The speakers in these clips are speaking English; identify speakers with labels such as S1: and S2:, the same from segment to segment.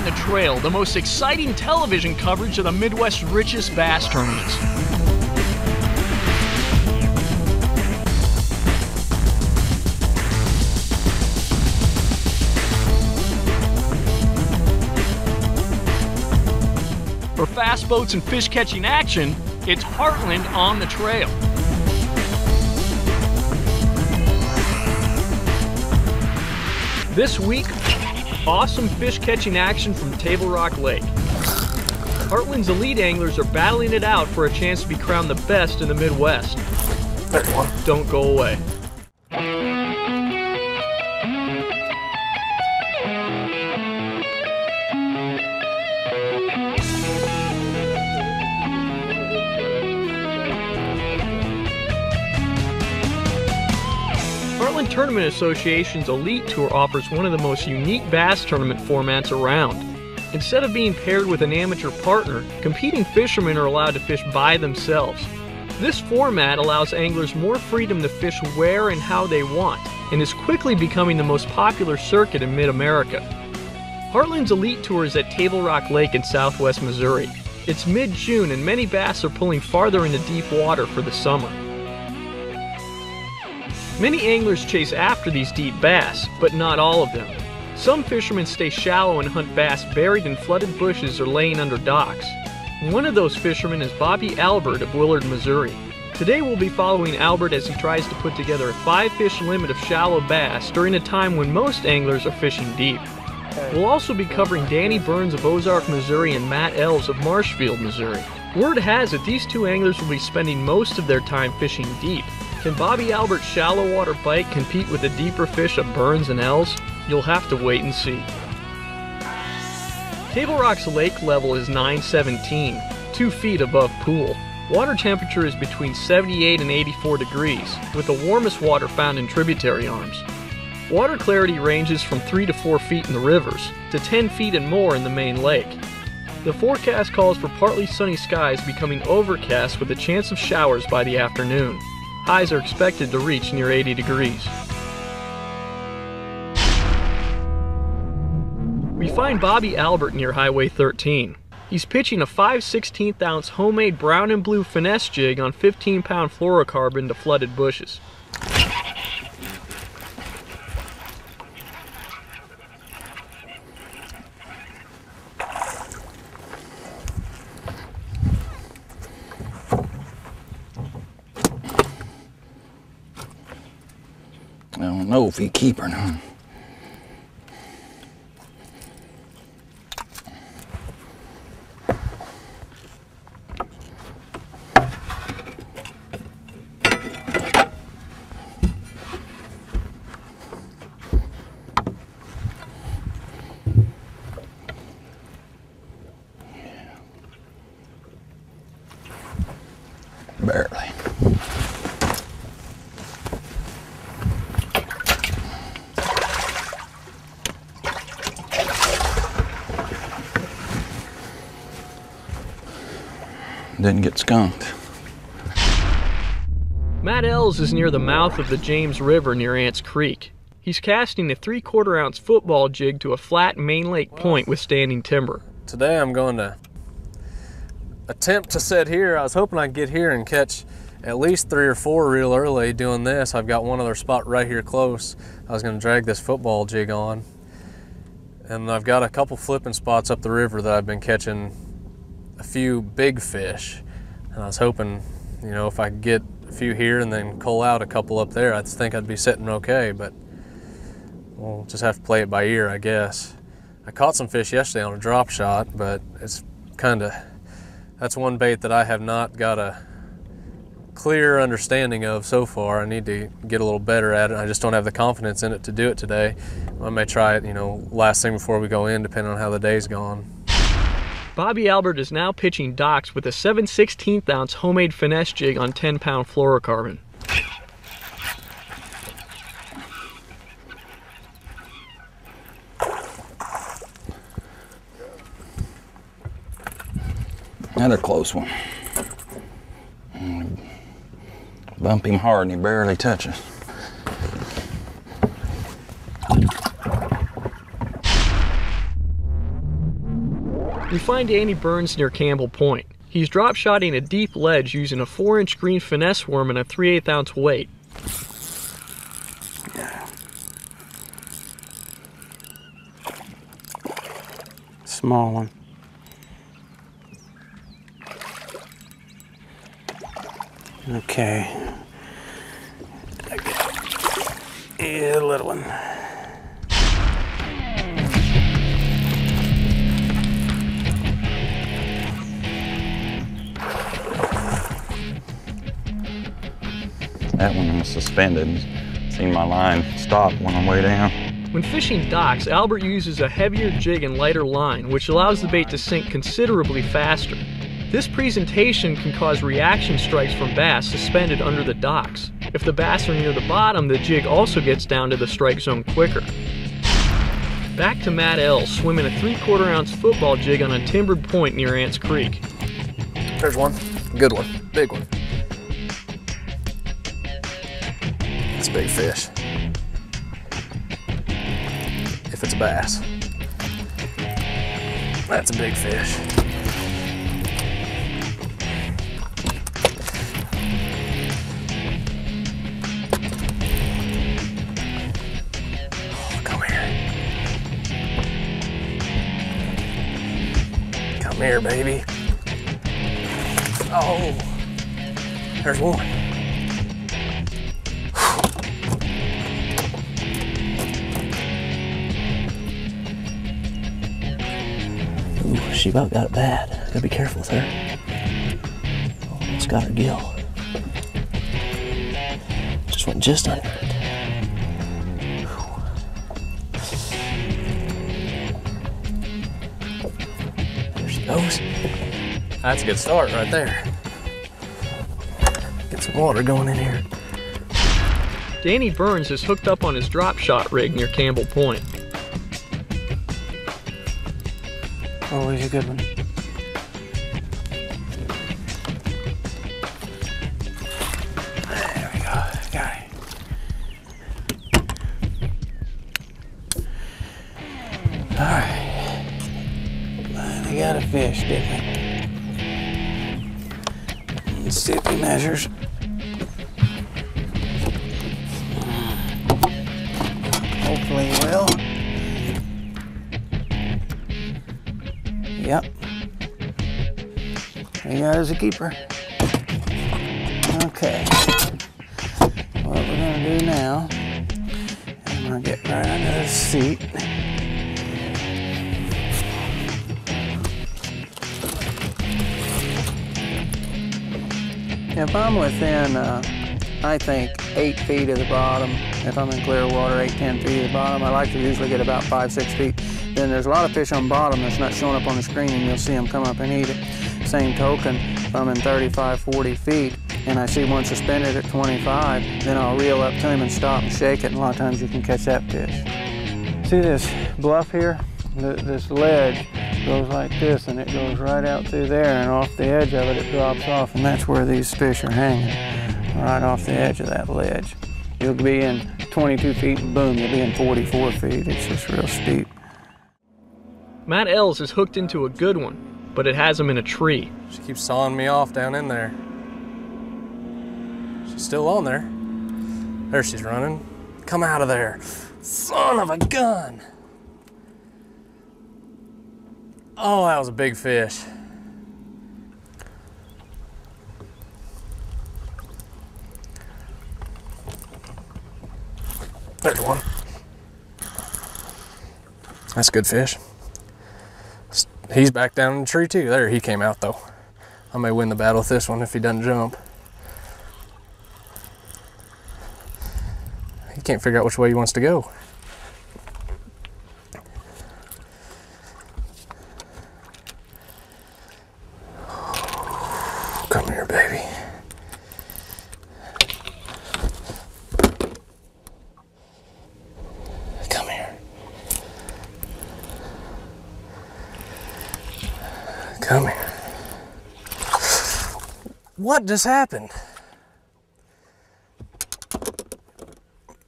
S1: on the Trail, the most exciting television coverage of the Midwest's richest bass tournaments. For fast boats and fish catching action, it's Heartland on the Trail. This week, awesome fish catching action from Table Rock Lake. Heartland's elite anglers are battling it out for a chance to be crowned the best in the Midwest. Don't go away. Tournament Association's Elite Tour offers one of the most unique bass tournament formats around. Instead of being paired with an amateur partner, competing fishermen are allowed to fish by themselves. This format allows anglers more freedom to fish where and how they want, and is quickly becoming the most popular circuit in mid America. Heartland's Elite Tour is at Table Rock Lake in southwest Missouri. It's mid June, and many bass are pulling farther into deep water for the summer. Many anglers chase after these deep bass, but not all of them. Some fishermen stay shallow and hunt bass buried in flooded bushes or laying under docks. One of those fishermen is Bobby Albert of Willard, Missouri. Today we'll be following Albert as he tries to put together a five fish limit of shallow bass during a time when most anglers are fishing deep. We'll also be covering Danny Burns of Ozark, Missouri and Matt Ells of Marshfield, Missouri. Word has it these two anglers will be spending most of their time fishing deep. Can Bobby Albert's shallow water bite compete with the deeper fish of Burns and Ells? You'll have to wait and see. Table Rock's lake level is 917, 2 feet above pool. Water temperature is between 78 and 84 degrees, with the warmest water found in tributary arms. Water clarity ranges from 3 to 4 feet in the rivers, to 10 feet and more in the main lake. The forecast calls for partly sunny skies becoming overcast with a chance of showers by the afternoon. Highs are expected to reach near 80 degrees. We find Bobby Albert near Highway 13. He's pitching a 5 16 ounce homemade brown and blue finesse jig on 15 pound fluorocarbon to flooded bushes.
S2: I don't know Didn't get skunked.
S1: Matt Ells is near the mouth of the James River near Aunts Creek. He's casting a three quarter ounce football jig to a flat main lake point with standing timber.
S3: Today I'm going to attempt to set here. I was hoping I'd get here and catch at least three or four real early doing this. I've got one other spot right here close. I was going to drag this football jig on. And I've got a couple flipping spots up the river that I've been catching a few big fish. And I was hoping, you know, if I could get a few here and then cull out a couple up there, I think I'd be sitting okay, but we'll just have to play it by ear, I guess. I caught some fish yesterday on a drop shot, but it's kind of, that's one bait that I have not got a clear understanding of so far. I need to get a little better at it. I just don't have the confidence in it to do it today. I may try it, you know, last thing before we go in, depending on how the day's gone.
S1: Bobby Albert is now pitching docks with a 7 16 ounce homemade finesse jig on 10 pound fluorocarbon.
S2: Another close one. Bump him hard and he barely touches.
S1: We find Danny Burns near Campbell Point. He's drop shotting a deep ledge using a 4 inch green finesse worm and a 3 8 ounce weight.
S4: Small one. Okay. Yeah, little one.
S2: That one was suspended. Seen my line stop when I'm way down.
S1: When fishing docks, Albert uses a heavier jig and lighter line, which allows the bait to sink considerably faster. This presentation can cause reaction strikes from bass suspended under the docks. If the bass are near the bottom, the jig also gets down to the strike zone quicker. Back to Matt Ells swimming a 3 quarter ounce football jig on a timbered point near Aunts Creek.
S3: There's one. Good one. Big one. Big fish. If it's a bass. That's a big fish. Oh, come here. Come here, baby. Oh, there's one.
S4: She about got it bad. Gotta be careful with her. Almost got her gill. Just went just under it. There she goes.
S3: That's a good start right there. Get some water going in here.
S1: Danny Burns is hooked up on his drop shot rig near Campbell Point.
S4: Always a good one. There we go. Got it. All right. Finally got a fish, didn't we? Let's see if he measures. Hopefully he will. Yep. He got as a keeper. Okay. What we're gonna do now, I'm gonna get right under the seat. If I'm within, uh, I think, eight feet of the bottom, if I'm in clear water, eight, ten feet of the bottom, I like to usually get about five, six feet. Then there's a lot of fish on bottom that's not showing up on the screen and you'll see them come up and eat it. Same token, if I'm in 35, 40 feet and I see one suspended at 25, then I'll reel up to him and stop and shake it and a lot of times you can catch that fish. See this bluff here? Th- This ledge goes like this and it goes right out through there and off the edge of it it drops off and that's where these fish are hanging, right off the edge of that ledge. You'll be in 22 feet and boom, you'll be in 44 feet. It's just real steep.
S1: Matt Ells is hooked into a good one, but it has him in a tree.
S3: She keeps sawing me off down in there. She's still on there. There she's running. Come out of there. Son of a gun. Oh, that was a big fish. There's one. That's a good fish. He's back down in the tree too. There, he came out though. I may win the battle with this one if he doesn't jump. He can't figure out which way he wants to go. Here. What just happened?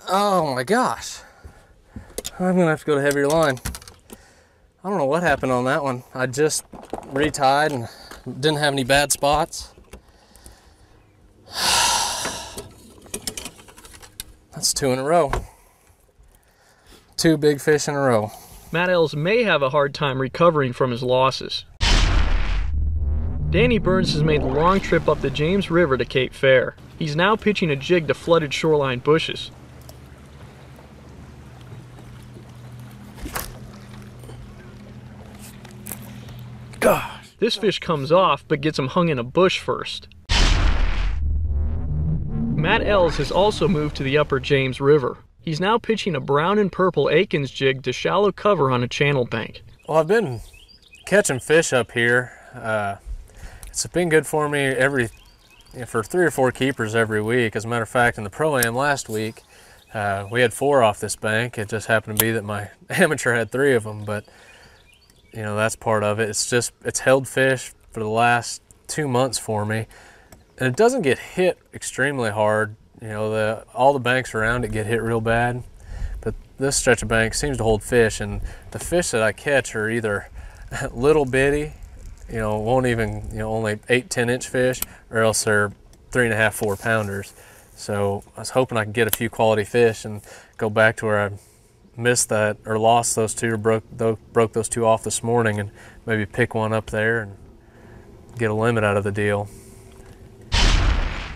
S3: Oh my gosh. I'm gonna have to go to heavier line. I don't know what happened on that one. I just retied and didn't have any bad spots. That's two in a row. Two big fish in a row.
S1: Matt Ells may have a hard time recovering from his losses. Danny Burns has made the long trip up the James River to Cape Fair. He's now pitching a jig to flooded shoreline bushes.
S2: Gosh.
S1: This fish comes off, but gets him hung in a bush first. Matt Ells has also moved to the upper James River. He's now pitching a brown and purple Aikens jig to shallow cover on a channel bank.
S3: Well, I've been catching fish up here. Uh, it's been good for me every you know, for three or four keepers every week. As a matter of fact, in the pro am last week, uh, we had four off this bank. It just happened to be that my amateur had three of them, but you know that's part of it. It's just it's held fish for the last two months for me, and it doesn't get hit extremely hard. You know, the all the banks around it get hit real bad, but this stretch of bank seems to hold fish, and the fish that I catch are either little bitty, you know, won't even you know only eight ten inch fish, or else they're three and a half four pounders. So I was hoping I could get a few quality fish and go back to where I missed that or lost those two or broke broke those two off this morning and maybe pick one up there and get a limit out of the deal.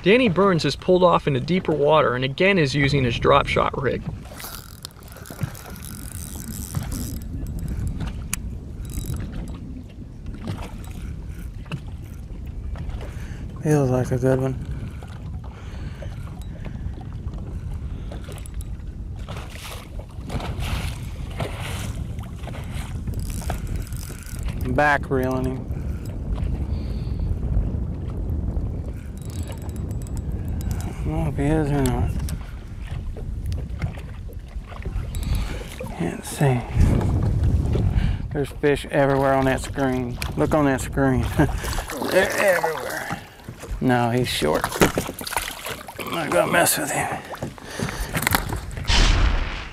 S1: Danny Burns has pulled off into deeper water and again is using his drop shot rig.
S4: Feels like a good one. Back reeling him. I if he is or not. Can't see. There's fish everywhere on that screen. Look on that screen. They're everywhere. No, he's short. I'm not gonna mess with him.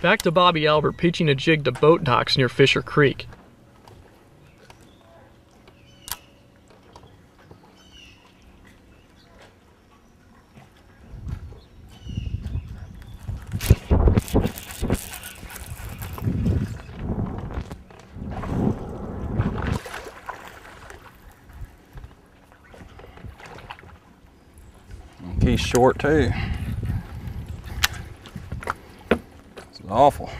S1: Back to Bobby Albert pitching a jig to boat docks near Fisher Creek.
S2: He's short too. It's awful.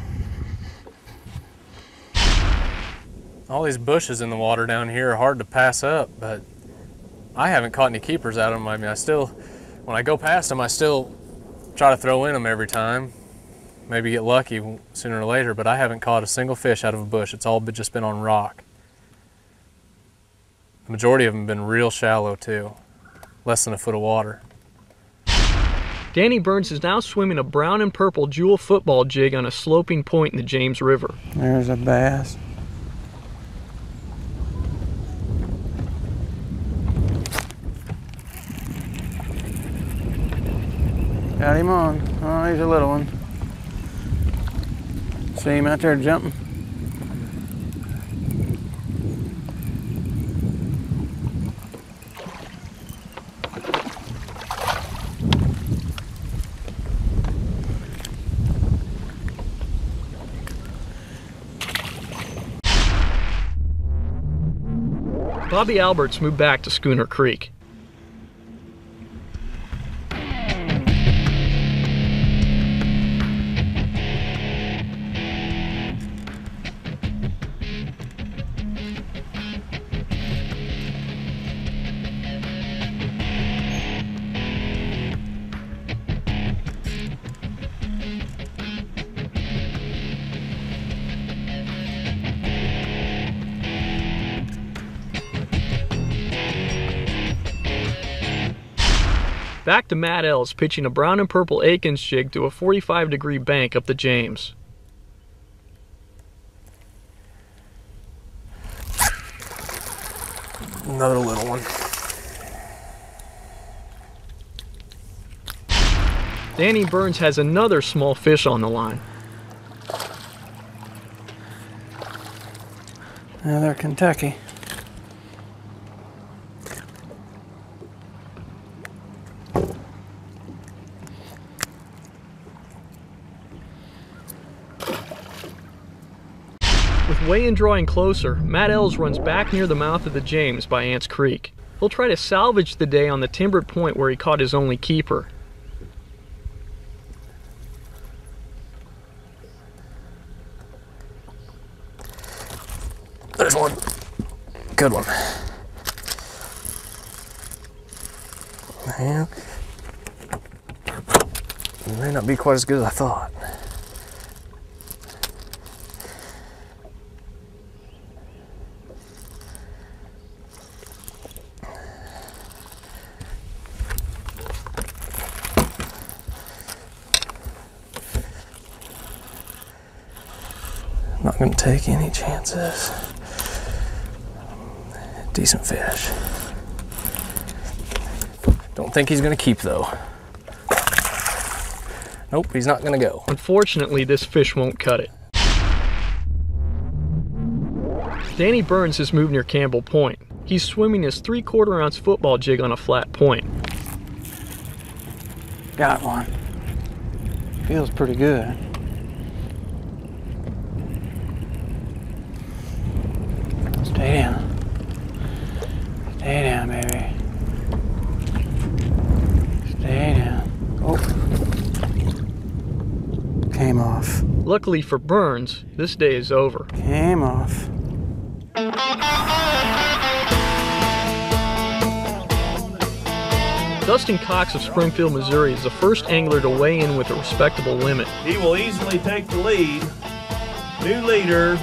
S3: All these bushes in the water down here are hard to pass up, but I haven't caught any keepers out of them. I mean, I still, when I go past them, I still try to throw in them every time. Maybe get lucky sooner or later, but I haven't caught a single fish out of a bush. It's all just been on rock. The majority of them have been real shallow too, less than a foot of water.
S1: Danny Burns is now swimming a brown and purple jewel football jig on a sloping point in the James River.
S4: There's a bass. Got him on. Oh, he's a little one. See him out there jumping?
S1: Bobby Alberts moved back to Schooner Creek. Back to Matt Ells pitching a brown and purple Akins jig to a 45 degree bank up the James.
S3: Another little one.
S1: Danny Burns has another small fish on the line.
S4: Another Kentucky.
S1: With weigh-in drawing closer, Matt Ells runs back near the mouth of the James by Aunts Creek. He'll try to salvage the day on the timbered point where he caught his only keeper.
S3: There's one. Good one. Man. It may not be quite as good as I thought. Not gonna take any chances. Decent fish. Don't think he's gonna keep though. Nope, he's not gonna go.
S1: Unfortunately, this fish won't cut it. Danny Burns has moved near Campbell Point. He's swimming his three quarter ounce football jig on a flat point.
S4: Got one. Feels pretty good. Stay down. Stay down, baby. Stay down. Oh. Came off.
S1: Luckily for Burns, this day is over.
S4: Came off.
S1: Dustin Cox of Springfield, Missouri is the first angler to weigh in with a respectable limit.
S5: He will easily take the lead. New leader,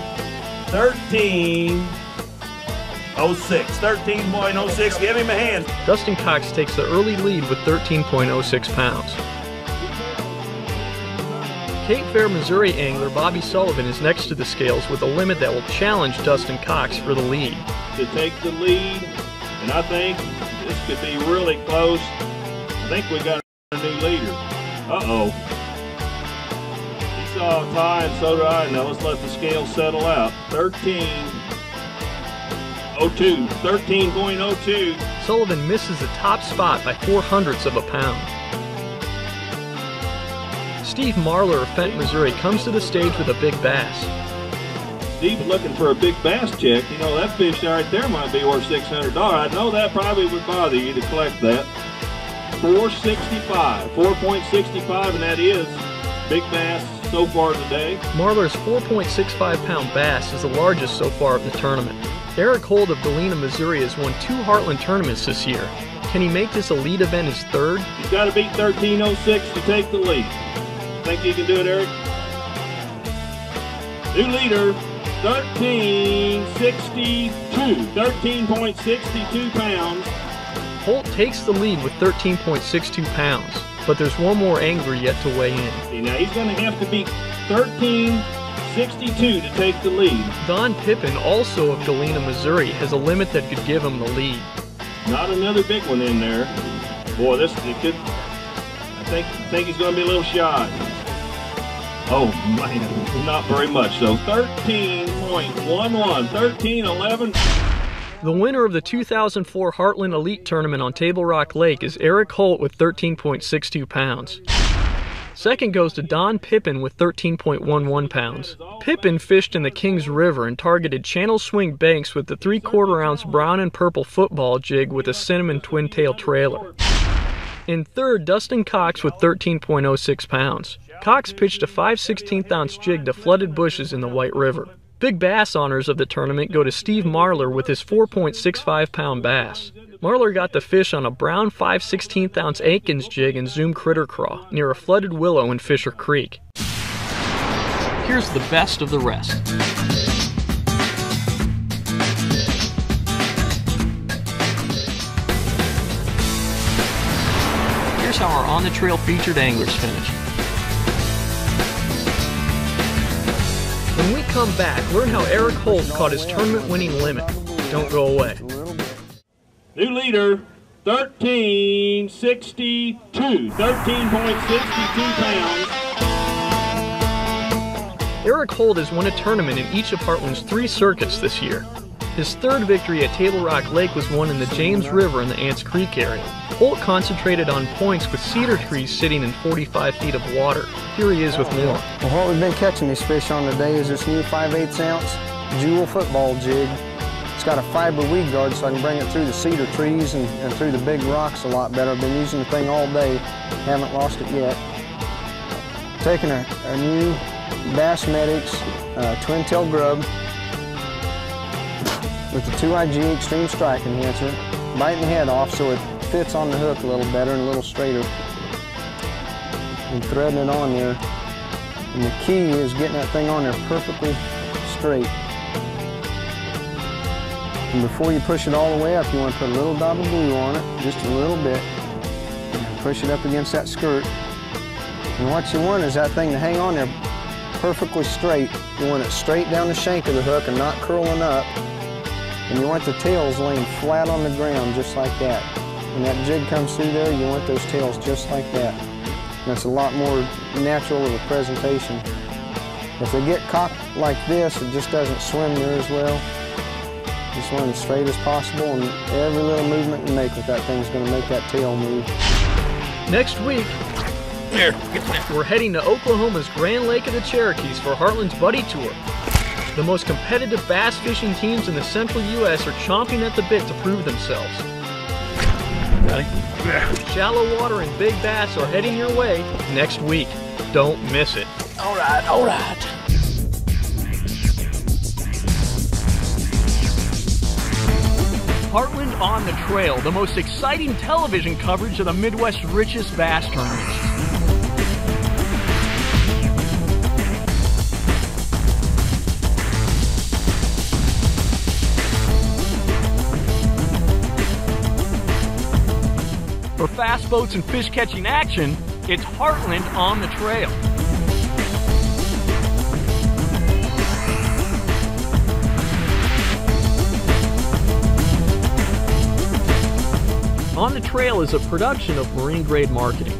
S5: 13. 06, 13.06. Give him a hand.
S1: Dustin Cox takes the early lead with 13.06 pounds. Cape Fair, Missouri angler Bobby Sullivan is next to the scales with a limit that will challenge Dustin Cox for the lead.
S5: To take the lead, and I think this could be really close. I think we got a new leader. Uh oh. He saw a tie, and so did I. Now let's let the scale settle out. 13. 02, 13.02.
S1: Sullivan misses the top spot by four hundredths of a pound. Steve Marler of Fenton, Missouri comes to the stage with a big bass.
S5: Steve looking for a big bass check. You know, that fish right there might be worth $600. I know that probably would bother you to collect that. 465, 4.65, and that is big bass so far today.
S1: Marler's 4.65 pound bass is the largest so far of the tournament. Eric Holt of Galena, Missouri has won two Heartland tournaments this year. Can he make this elite event his third?
S5: He's got to beat 1306 to take the lead. Think you can do it, Eric? New leader, 1362, 13.62 pounds.
S1: Holt takes the lead with 13.62 pounds, but there's one more angler yet to weigh in.
S5: Now he's going to have to beat 1362 to take the lead.
S1: Don Pippin, also of Galena, Missouri, has a limit that could give him the lead.
S5: Not another big one in there. Boy, this it could. I think think he's going to be a little shy. Oh man, not very much. So 13.11, 13.11.
S1: The winner of the 2004 Heartland Elite Tournament on Table Rock Lake is Eric Holt with 13.62 pounds. Second goes to Don Pippin with 13.11 pounds. Pippin fished in the Kings River and targeted channel swing banks with the 3 quarter ounce brown and purple football jig with a cinnamon twin tail trailer. In third, Dustin Cox with 13.06 pounds. Cox pitched a 5 16th ounce jig to flooded bushes in the White River. Big bass honors of the tournament go to Steve Marler with his 4.65 pound bass. Marler got the fish on a brown 5 16th ounce Aikens jig in Zoom Critter Craw near a flooded willow in Fisher Creek. Here's the best of the rest. Here's how our on the trail featured anglers finished. When we come back, learn how Eric Holt caught his tournament winning limit. Don't go away.
S5: New leader, 1362, 13.62 pounds.
S1: Eric Holt has won a tournament in each of Heartland's three circuits this year. His third victory at Table Rock Lake was won in the James River in the Aunts Creek area. Holt concentrated on points with cedar trees sitting in 45 feet of water. Here he is with more.
S6: Well, what we've been catching these fish on today is this new 5 8 ounce jewel football jig. It's got a fiber weed guard so I can bring it through the cedar trees and, and through the big rocks a lot better. I've been using the thing all day, haven't lost it yet. Taking a, a new Bassmatics uh, twin tail grub with the 2IG Extreme Strike Enhancer, biting the head off so it fits on the hook a little better and a little straighter. And threading it on there. And the key is getting that thing on there perfectly straight. And before you push it all the way up, you want to put a little dab of glue on it, just a little bit. Push it up against that skirt. And what you want is that thing to hang on there perfectly straight. You want it straight down the shank of the hook and not curling up. And you want the tails laying flat on the ground just like that. When that jig comes through there, you want those tails just like that. And it's a lot more natural of a presentation. If they get cocked like this, it just doesn't swim there as well. Just want it as straight as possible, and every little movement you make with that thing is going to make that tail move.
S1: Next week, we're heading to Oklahoma's Grand Lake of the Cherokees for Heartland's Buddy Tour. The most competitive bass fishing teams in the central U.S. are chomping at the bit to prove themselves. Shallow water and big bass are heading your way next week. Don't miss it.
S3: All right, all right.
S1: Heartland on the Trail, the most exciting television coverage of the Midwest's richest bass tournaments. For fast boats and fish catching action, it's Heartland on the Trail. On the Trail is a production of Marine Grade Marketing.